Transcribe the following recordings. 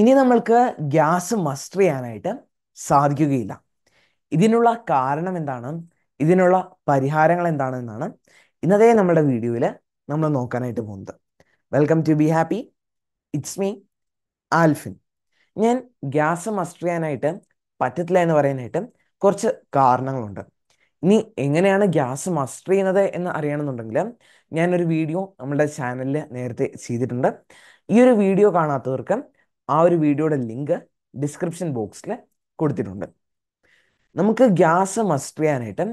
ഇനി നമ്മൾക്ക് gas muster ചെയ്യാനായിട്ട് സാധിക്കുകയില്ല. ഇതിനുള്ള കാരണം എന്താണ്? ഇതിനുള്ള പരിഹാരങ്ങൾ എന്താണ് എന്നാണ് ഇന്നത്തെ നമ്മുടെ വീഡിയോയിൽ നമ്മൾ നോക്കാനായിട്ട് പോകുന്നത്. Welcome to be happy it's me Alphin ഞാൻ ഗ്യാസ് മസ്റ്റർ ചെയ്യാനായിട്ട് പറ്റത്തില്ല എന്ന് പറയാനായിട്ട് കുറച്ച് കാരണങ്ങളുണ്ട്. ഇനി എങ്ങനെയാണ് ഗ്യാസ് മസ്റ്റർ ചെയ്യുന്നത് എന്ന് അറിയണമെന്നുണ്ടെങ്കിൽ ഞാനൊരു വീഡിയോ നമ്മുടെ ചാനലിൽ നേരത്തെ ചെയ്തിട്ടുണ്ട്. ഈ ഒരു വീഡിയോ കാണാത്തവർക്ക് ആ ഒരു വീഡിയോയുടെ ലിങ്ക് ഡിസ്ക്രിപ്ഷൻ ബോക്സിൽ കൊടുത്തിട്ടുണ്ട്. നമുക്ക് ഗ്യാസ് മസ്റ്റ് ചെയ്യാനായിട്ട്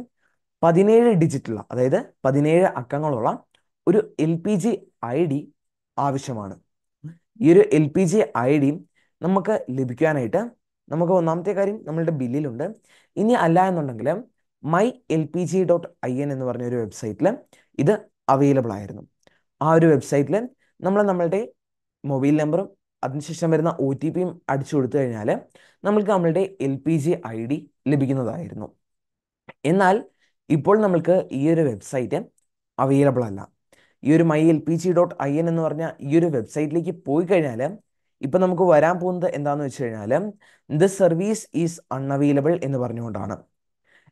പതിനേഴ് ഡിജിറ്റുള്ള അതായത് പതിനേഴ് അക്കങ്ങളുള്ള ഒരു L P G I D ആവശ്യമാണ്. ഈ ഒരു L P G I D നമുക്ക് ലഭിക്കാനായിട്ട് നമുക്ക് ഒന്നാമത്തെ കാര്യം നമ്മളുടെ ബില്ലിലുണ്ട്. ഇനി അല്ല എന്നുണ്ടെങ്കിൽ my L P G dot I N എന്ന് പറഞ്ഞ ഒരു വെബ്സൈറ്റിൽ ഇത് അവൈലബിൾ ആയിരുന്നു. ആ ഒരു വെബ്സൈറ്റിൽ നമ്മൾ നമ്മളുടെ മൊബൈൽ നമ്പറും അതിനുശേഷം വരുന്ന ഒ ടി പിയും അടിച്ചു കൊടുത്തു കഴിഞ്ഞാൽ നമ്മൾക്ക് നമ്മളുടെ L P G I D ലഭിക്കുന്നതായിരുന്നു. എന്നാൽ ഇപ്പോൾ നമ്മൾക്ക് ഈ ഒരു വെബ്സൈറ്റ് അവൈലബിൾ അല്ല. ഈ ഒരു my L P G dot I N എന്ന് പറഞ്ഞ ഈ ഒരു വെബ്സൈറ്റിലേക്ക് പോയി കഴിഞ്ഞാൽ ഇപ്പം നമുക്ക് വരാൻ പോകുന്നത് എന്താണെന്ന് വെച്ച് കഴിഞ്ഞാൽ ദ സർവീസ് ഈസ് അൺഅവൈലബിൾ എന്ന് പറഞ്ഞുകൊണ്ടാണ്.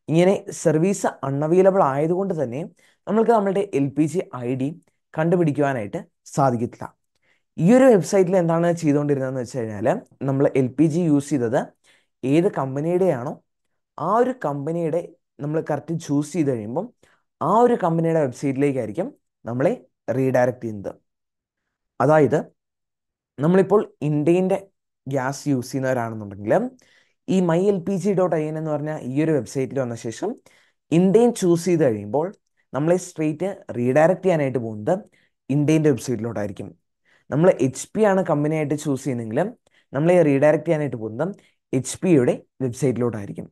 ഇങ്ങനെ സർവീസ് അൺഅവൈലബിൾ ആയതുകൊണ്ട് തന്നെ നമ്മൾക്ക് നമ്മളുടെ L P G I D കണ്ടുപിടിക്കുവാനായിട്ട് സാധിക്കത്തില്ല. ഈ ഒരു വെബ്സൈറ്റിൽ എന്താണ് ചെയ്തുകൊണ്ടിരുന്നതെന്ന് വെച്ച് കഴിഞ്ഞാൽ നമ്മൾ എൽ പി ജി യൂസ് ചെയ്തത് ഏത് കമ്പനിയുടെയാണോ ആ ഒരു കമ്പനിയുടെ നമ്മൾ കറക്റ്റ് ചൂസ് ചെയ്ത് കഴിയുമ്പം ആ ഒരു കമ്പനിയുടെ വെബ്സൈറ്റിലേക്കായിരിക്കും നമ്മളെ റീഡയറക്റ്റ് ചെയ്യുന്നത്. അതായത് നമ്മളിപ്പോൾ ഇന്ത്യന്റെ ഗ്യാസ് യൂസ് ചെയ്യുന്നവരാണെന്നുണ്ടെങ്കിൽ ഈ my L P G dot I N എന്ന് പറഞ്ഞ ഈ ഒരു വെബ്സൈറ്റിൽ വന്ന ശേഷം ഇന്ത്യൻ ചൂസ് ചെയ്ത് കഴിയുമ്പോൾ നമ്മളെ സ്ട്രേറ്റ് റീഡയറക്റ്റ് ചെയ്യാനായിട്ട് പോകുന്നത് ഇന്ത്യന്റെ വെബ്സൈറ്റിലോട്ടായിരിക്കും നമ്മൾ എച്ച് പി ആണ് കമ്പനിയായിട്ട് ചൂസ് ചെയ്യുന്നതെങ്കിൽ നമ്മളെ റീഡയറക്റ്റ് ചെയ്യാനായിട്ട് പോകുന്നത് എച്ച് പിയുടെ വെബ്സൈറ്റിലോട്ടായിരിക്കും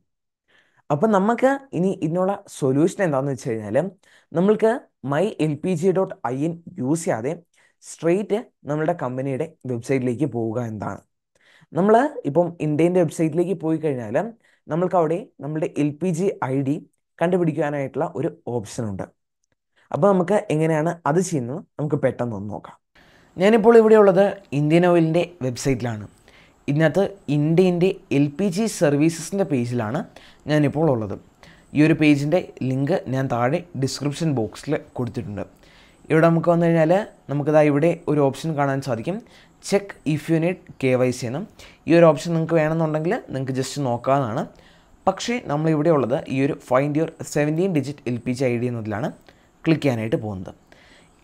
അപ്പം നമുക്ക് ഇനി ഇതിനുള്ള സൊല്യൂഷൻ എന്താണെന്ന് വെച്ച് കഴിഞ്ഞാൽ നമ്മൾക്ക് my L P G dot I N use ചെയ്യാതെ സ്ട്രെയിറ്റ് നമ്മളുടെ കമ്പനിയുടെ വെബ്സൈറ്റിലേക്ക് പോവുക എന്താണ് നമ്മൾ ഇപ്പം ഇന്ത്യന്റെ വെബ്സൈറ്റിലേക്ക് പോയി കഴിഞ്ഞാൽ നമ്മൾക്ക് അവിടെ നമ്മളുടെ L P G I D കണ്ടുപിടിക്കാനായിട്ടുള്ള ഒരു ഓപ്ഷൻ ഉണ്ട്. അപ്പോൾ നമുക്ക് എങ്ങനെയാണ് അത് ചെയ്യുന്നത്? നമുക്ക് പെട്ടെന്ന് ഒന്ന് നോക്കാം. ഞാനിപ്പോൾ ഇവിടെയുള്ളത് ഇന്ത്യൻ ഓയിലിന്റെ വെബ്സൈറ്റിലാണ്. ഇതിനകത്ത് ഇന്ത്യന്റെ എൽ പി ജി സർവീസസിന്റെ പേജിലാണ് ഞാനിപ്പോൾ ഉള്ളത്. ഈ ഒരു പേജിന്റെ ലിങ്ക് ഞാൻ താഴെ ഡിസ്ക്രിപ്ഷൻ ബോക്സിൽ കൊടുത്തിട്ടുണ്ട്. ഇവിടെ നമുക്ക് വന്നു കഴിഞ്ഞാൽ നമുക്കിതാ ഇവിടെ ഒരു ഓപ്ഷൻ കാണാൻ സാധിക്കും. Check if you need K Y C എന്നും. ഈ ഒരു ഓപ്ഷൻ നിങ്ങൾക്ക് വേണമെന്നുണ്ടെങ്കിൽ നിങ്ങൾക്ക് ജസ്റ്റ് നോക്കാവുന്നതാണ്. പക്ഷേ നമ്മളിവിടെ ഉള്ളത് ഈ ഒരു find your seventeen digit L P G I D എന്നതിലാണ് ക്ലിക്ക് ചെയ്യാനായിട്ട് പോകുന്നത്.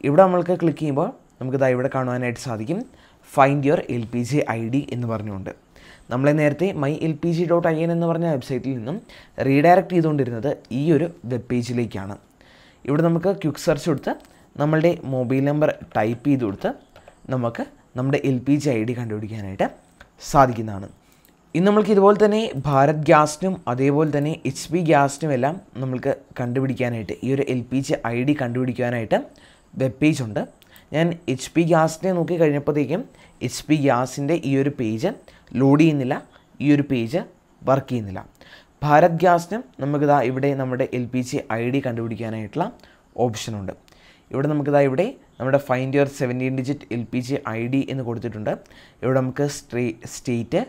ഇവിടെ നമ്മൾക്ക് ക്ലിക്ക് ചെയ്യുമ്പോൾ നമുക്കിതാ ഇവിടെ കാണുവാനായിട്ട് സാധിക്കും. Find your L P G I D എന്ന് പറഞ്ഞുകൊണ്ട്. നമ്മളെ നേരത്തെ my L P G dot I N എന്ന് പറഞ്ഞ വെബ്സൈറ്റിൽ നിന്നും റീഡയറക്റ്റ് ചെയ്തുകൊണ്ടിരുന്നത് ഈ ഒരു വെബ് പേജിലേക്കാണ് ഇവിടെ നമുക്ക് ക്വിക്ക് സെർച്ച് കൊടുത്ത് നമ്മളുടെ മൊബൈൽ നമ്പർ ടൈപ്പ് ചെയ്ത് കൊടുത്ത് നമുക്ക് നമ്മുടെ L P G I D കണ്ടുപിടിക്കാനായിട്ട് സാധിക്കുന്നതാണ്. ഇന്ന് നമ്മൾക്ക് ഇതുപോലെ തന്നെ ഭാരത് ഗ്യാസിനും അതേപോലെ തന്നെ എച്ച് പി ഗ്യാസിനും എല്ലാം നമ്മൾക്ക് കണ്ടുപിടിക്കാനായിട്ട് ഈ ഒരു L P G I D കണ്ടുപിടിക്കാനായിട്ട് വെബ് പേജ് ഉണ്ട്. ഞാൻ എച്ച് പി ഗ്യാസിനെ നോക്കി കഴിഞ്ഞപ്പോഴത്തേക്കും എച്ച് പി ഗ്യാസിന്റെ ഈ ഒരു പേജ് ലോഡ് ചെയ്യുന്നില്ല ഈ ഒരു പേജ് വർക്ക് ചെയ്യുന്നില്ല. ഭാരത് ഗ്യാസിനും നമുക്കിതാ ഇവിടെ നമ്മുടെ L P G I D കണ്ടുപിടിക്കാനായിട്ടുള്ള ഓപ്ഷനുണ്ട് ഇവിടെ നമുക്കിതാ ഇവിടെ നമ്മുടെ find your seventeen digit L P G I D എന്ന് കൊടുത്തിട്ടുണ്ട്. ഇവിടെ നമുക്ക് stay state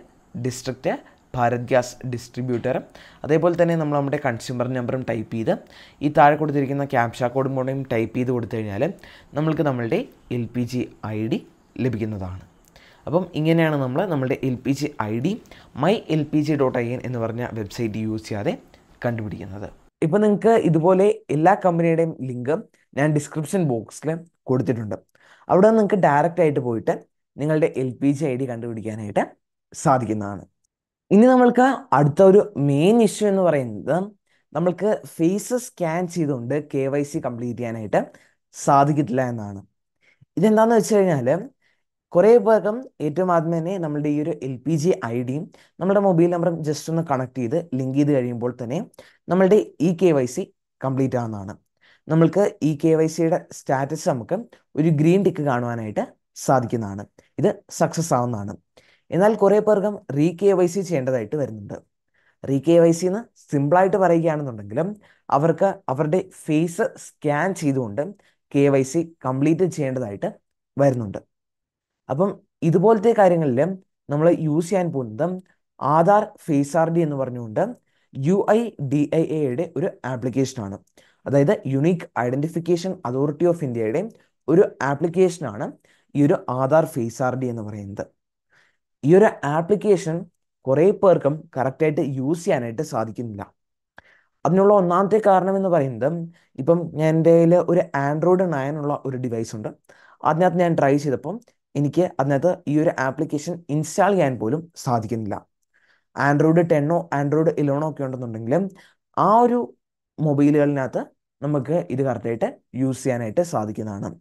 district Bharat gas distributor. അതേപോലെ തന്നെ നമ്മൾ നമ്മുടെ കൺസ്യൂമർ നമ്പറും ടൈപ്പ് ചെയ്ത് ഈ താഴെ കൊടുത്തിരിക്കുന്ന ക്യാപ്ഷ കോഡും കൂടെയും ടൈപ്പ് ചെയ്ത് കൊടുത്തു കഴിഞ്ഞാൽ നമ്മൾക്ക് നമ്മളുടെ L P G I D ലഭിക്കുന്നതാണ്. അപ്പം ഇങ്ങനെയാണ് നമ്മൾ നമ്മുടെ L P G I D my L P G dot I N എന്ന് പറഞ്ഞ വെബ്സൈറ്റ് യൂസ് ചെയ്യാതെ കണ്ടുപിടിക്കുന്നത്. ഇപ്പം നിങ്ങൾക്ക് ഇതുപോലെ എല്ലാ കമ്പനിയുടെയും ലിങ്ക് ഞാൻ ഡിസ്ക്രിപ്ഷൻ ബോക്സിൽ കൊടുത്തിട്ടുണ്ട്. അവിടെ നിങ്ങൾക്ക് ഡയറക്റ്റ് ആയിട്ട് പോയിട്ട് നിങ്ങളുടെ L P G I D കണ്ടുപിടിക്കാനായിട്ട് സാധിക്കുന്നതാണ്. ഇനി നമ്മൾക്ക് അടുത്ത ഒരു മെയിൻ ഇഷ്യൂ എന്ന് പറയുന്നത് നമ്മൾക്ക് ഫേസ് സ്കാൻ ചെയ്തുകൊണ്ട് കെ വൈ സി കംപ്ലീറ്റ് ചെയ്യാനായിട്ട് സാധിക്കത്തില്ല എന്നാണ്. ഇതെന്താണെന്ന് വെച്ച് കഴിഞ്ഞാൽ കുറേ പേർക്കും ഏറ്റവും ആദ്യം തന്നെ നമ്മളുടെ ഈ ഒരു എൽ പി ജി ഐ ഡിയും നമ്മുടെ മൊബൈൽ നമ്പറും ജസ്റ്റ് ഒന്ന് കണക്ട് ചെയ്ത് ലിങ്ക് ചെയ്ത് കഴിയുമ്പോൾ തന്നെ നമ്മളുടെ E K Y C complete ആവുന്നതാണ്. നമ്മൾക്ക് ഇ കെ വൈ സിയുടെ സ്റ്റാറ്റസ് നമുക്ക് ഒരു ഗ്രീൻ ടിക്ക് കാണുവാനായിട്ട് സാധിക്കുന്നതാണ്. ഇത് സക്സസ് ആവുന്നതാണ്. എന്നാൽ കുറേ പേർക്കും റീ കെ വൈ സി ചെയ്യേണ്ടതായിട്ട് വരുന്നുണ്ട്. റീ കെ വൈ സി എന്ന് സിമ്പിളായിട്ട് പറയുകയാണെന്നുണ്ടെങ്കിലും അവർക്ക് അവരുടെ ഫേസ് സ്കാൻ ചെയ്തുകൊണ്ട് കെ വൈ സി കംപ്ലീറ്റ് ചെയ്യേണ്ടതായിട്ട് വരുന്നുണ്ട്. അപ്പം ഇതുപോലത്തെ കാര്യങ്ങളിൽ നമ്മൾ യൂസ് ചെയ്യാൻ പോകുന്നത് ആധാർ ഫേസ് ആർ ഡി എന്ന് പറഞ്ഞുകൊണ്ട് യു ഐ ഡി ഐ എയുടെ ഒരു ആപ്ലിക്കേഷനാണ്. അതായത് യുണീക്ക് ഐഡന്റിഫിക്കേഷൻ അതോറിറ്റി ഓഫ് ഇന്ത്യയുടെ ഒരു ആപ്ലിക്കേഷനാണ് ഈ ഒരു ആധാർ ഫേസ് ആർ ഡി എന്ന് പറയുന്നത്. ഈ ഒരു ആപ്ലിക്കേഷൻ കുറേ പേർക്കും കറക്റ്റായിട്ട് യൂസ് ചെയ്യാനായിട്ട് സാധിക്കുന്നില്ല. അതിനുള്ള ഒന്നാമത്തെ കാരണം എന്ന് പറയുന്നത് ഇപ്പം ഞാൻ എന്റെ കയ്യിൽ ഒരു ആൻഡ്രോയിഡ് നയൻ ഉള്ള ഒരു ഡിവൈസ് ഉണ്ട്. അതിനകത്ത് ഞാൻ ട്രൈ ചെയ്തപ്പം എനിക്ക് അതിനകത്ത് ഈ ഒരു ആപ്ലിക്കേഷൻ ഇൻസ്റ്റാൾ ചെയ്യാൻ പോലും സാധിക്കുന്നില്ല. ആൻഡ്രോയിഡ് ടെന്നോ ആൻഡ്രോയിഡ് ഇലവനോ ഒക്കെ ഉണ്ടെന്നുണ്ടെങ്കിലും ആ ഒരു മൊബൈലുകളിനകത്ത് നമുക്ക് ഇത് കറക്റ്റായിട്ട് യൂസ് ചെയ്യാനായിട്ട് സാധിക്കുന്നതാണ്.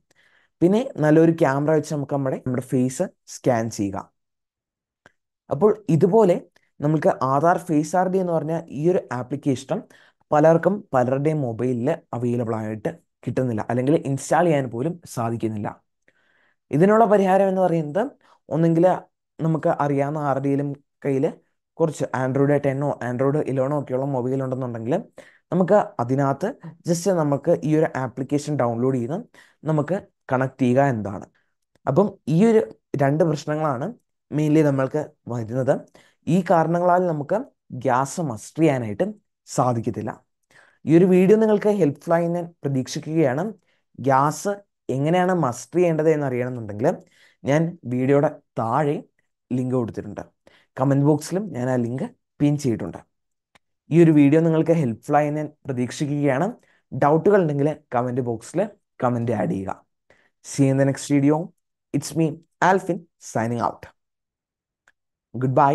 പിന്നെ നല്ലൊരു ക്യാമറ വെച്ച് നമുക്ക് നമ്മുടെ നമ്മുടെ ഫേസ് സ്കാൻ ചെയ്യുക. അപ്പോൾ ഇതുപോലെ നമുക്ക് ആധാർ ഫേസ് ആർ ഡി എന്ന് പറഞ്ഞ ഈ ഒരു ആപ്ലിക്കേഷൻ പലർക്കും പലരുടെയും മൊബൈലിൽ അവൈലബിൾ ആയിട്ട് കിട്ടുന്നില്ല. അല്ലെങ്കിൽ ഇൻസ്റ്റാൾ ചെയ്യാൻ പോലും സാധിക്കുന്നില്ല. ഇതിനുള്ള പരിഹാരം എന്ന് പറയുന്നത് ഒന്നെങ്കിൽ നമുക്ക് അറിയാവുന്ന ആർ ആരുടെയും കയ്യിൽ കുറച്ച് ആൻഡ്രോയിഡ് ടെന്നോ ആൻഡ്രോയിഡ് ഇലവനോ ഒക്കെയുള്ള മൊബൈൽ ഉണ്ടെന്നുണ്ടെങ്കിൽ നമുക്ക് അതിനകത്ത് ജസ്റ്റ് നമുക്ക് ഈ ഒരു ആപ്ലിക്കേഷൻ ഡൗൺലോഡ് ചെയ്ത് നമുക്ക് കണക്ട് ചെയ്യുക എന്നതാണ്. അപ്പം ഈ ഒരു രണ്ട് പ്രശ്നങ്ങളാണ് മെയിൻലി നമ്മൾക്ക് വരുന്നത് ഈ കാരണങ്ങളാൽ നമുക്ക് ഗ്യാസ് മസ്റ്റർ ചെയ്യാനായിട്ട് സാധിക്കത്തില്ല. ഈ ഒരു വീഡിയോ നിങ്ങൾക്ക് ഹെൽപ്ഫുൾ ആയി ഞാൻ പ്രതീക്ഷിക്കുകയാണ്. ഗ്യാസ് എങ്ങനെയാണ് മസ്റ്റർ ചെയ്യേണ്ടത് എന്ന് അറിയണമെന്നുണ്ടെങ്കിൽ ഞാൻ വീഡിയോയുടെ താഴെ ലിങ്ക് കൊടുത്തിട്ടുണ്ട്. കമന്റ് ബോക്സിലും ഞാൻ ആ ലിങ്ക് പിൻ ചെയ്തിട്ടുണ്ട്. ഈ ഒരു വീഡിയോ നിങ്ങൾക്ക് ഹെൽപ്ഫുൾ ആയി ഞാൻ പ്രതീക്ഷിക്കുകയാണ്. ഡൗട്ടുകൾ ഉണ്ടെങ്കിൽ കമന്റ് ബോക്സിൽ കമന്റ് ആഡ് ചെയ്യുക. See in the next video it's me Alphin signing out goodbye